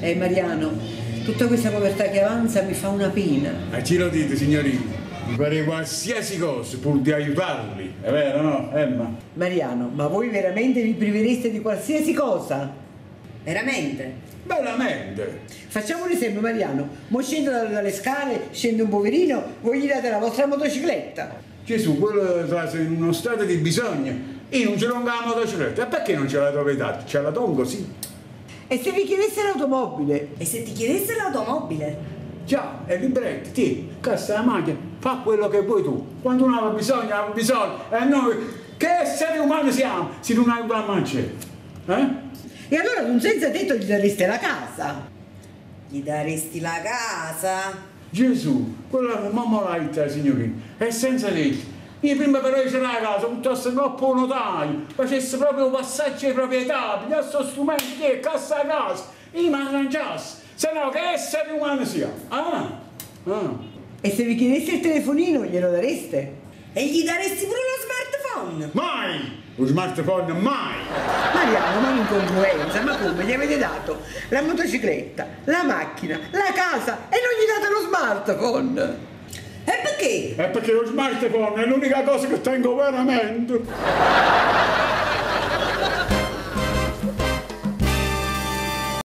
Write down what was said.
Eh Mariano, tutta questa povertà che avanza mi fa una pena. E ci lo dite, signorina? Mi farei qualsiasi cosa pur di aiutarli, è vero, no, Emma? Mariano, ma voi veramente vi privereste di qualsiasi cosa? Veramente? Veramente. Facciamo un esempio Mariano, mo scendo dalle scale, scende un poverino, voi gli date la vostra motocicletta. Gesù, quello trase in uno stato di bisogno. Io non ce l'ho la motocicletta. E perché non ce la dove dare? Ce la do così. E se vi chiedesse l'automobile? E se ti chiedesse l'automobile? Già, è libretto, ti, cassa la macchina, fa quello che vuoi tu. Quando uno ha bisogno, ha bisogno. E noi, che esseri umani siamo, se non hai una mancetta? Eh? E allora un senza tetto gli dareste la casa? Gli daresti la casa? Gesù, quella è mammolaita, signorina, è senza tetto. Io prima però c'era la casa, piuttosto troppo notaio, facesse proprio un passaggio di proprietà, pigliasse strumenti che cassa la casa, io mi arrangiassi, se no che esseri umani siamo? Ah, ah. E se vi chiedesse il telefonino glielo dareste? E gli daresti pure lo smartphone? Mai! Lo smartphone mai! Mariano, ma un'incongruenza, ma come gli avete dato la motocicletta, la macchina, la casa e non gli date lo smartphone? Perché? È perché lo smartphone è l'unica cosa che tengo veramente.